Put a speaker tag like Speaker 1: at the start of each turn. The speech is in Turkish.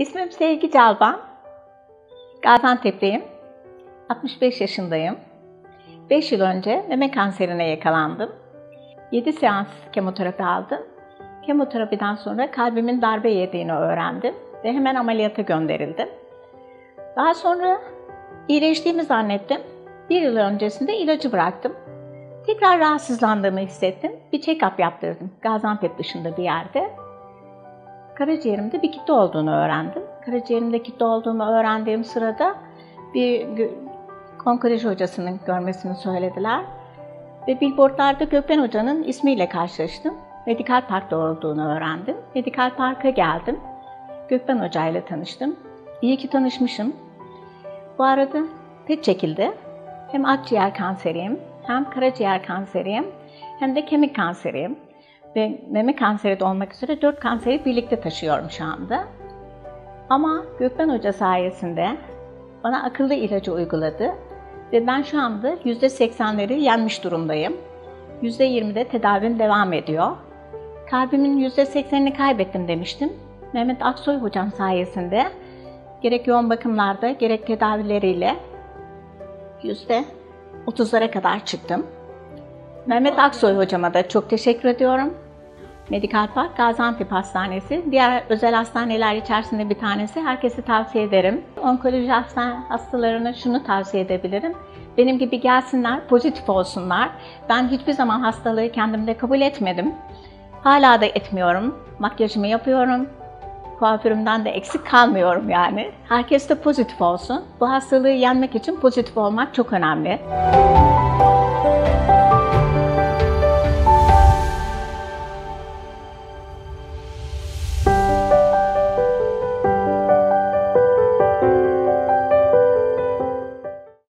Speaker 1: İsmim Sevgi Calban. Gaziantep'teyim. 65 yaşındayım. 5 yıl önce meme kanserine yakalandım. 7 seans kemoterapi aldım. Kemoterapiden sonra kalbimin darbe yediğini öğrendim ve hemen ameliyata gönderildim. Daha sonra iyileştiğimi zannettim. Bir yıl öncesinde ilacı bıraktım. Tekrar rahatsızlandığımı hissettim. Bir check-up yaptırdım Gaziantep dışında bir yerde. Karaciğerimde bir kitle olduğunu öğrendim. Karaciğerimde kitle olduğumu öğrendiğim sırada bir onkoloji hocasının görmesini söylediler. Ve billboardlarda Gökben Hoca'nın ismiyle karşılaştım. Medikal Park'ta olduğunu öğrendim. Medikal Park'a geldim. Gökben Hoca ile tanıştım. İyi ki tanışmışım. Bu arada pet çekildi. Hem akciğer kanseriyim, hem karaciğer kanseriyim, hem de kemik kanseriyim. Ve meme kanseri de olmak üzere dört kanseri birlikte taşıyorum şu anda. Ama Gökben Hoca sayesinde bana akıllı ilacı uyguladı ve ben şu anda %80'leri yenmiş durumdayım. %20'de tedavim devam ediyor. Kalbimin %80'ini kaybettim demiştim. Mehmet Aksoy hocam sayesinde gerek yoğun bakımlarda gerek tedavileriyle %30'lara kadar çıktım. Mehmet Aksoy hocama da çok teşekkür ediyorum. Medikal Park Gaziantep Hastanesi. Diğer özel hastaneler içerisinde bir tanesi. Herkese tavsiye ederim. Onkoloji hastalarına şunu tavsiye edebilirim. Benim gibi gelsinler, pozitif olsunlar. Ben hiçbir zaman hastalığı kendimde kabul etmedim. Hala da etmiyorum. Makyajımı yapıyorum. Kuaförümden de eksik kalmıyorum yani. Herkes de pozitif olsun. Bu hastalığı yenmek için pozitif olmak çok önemli.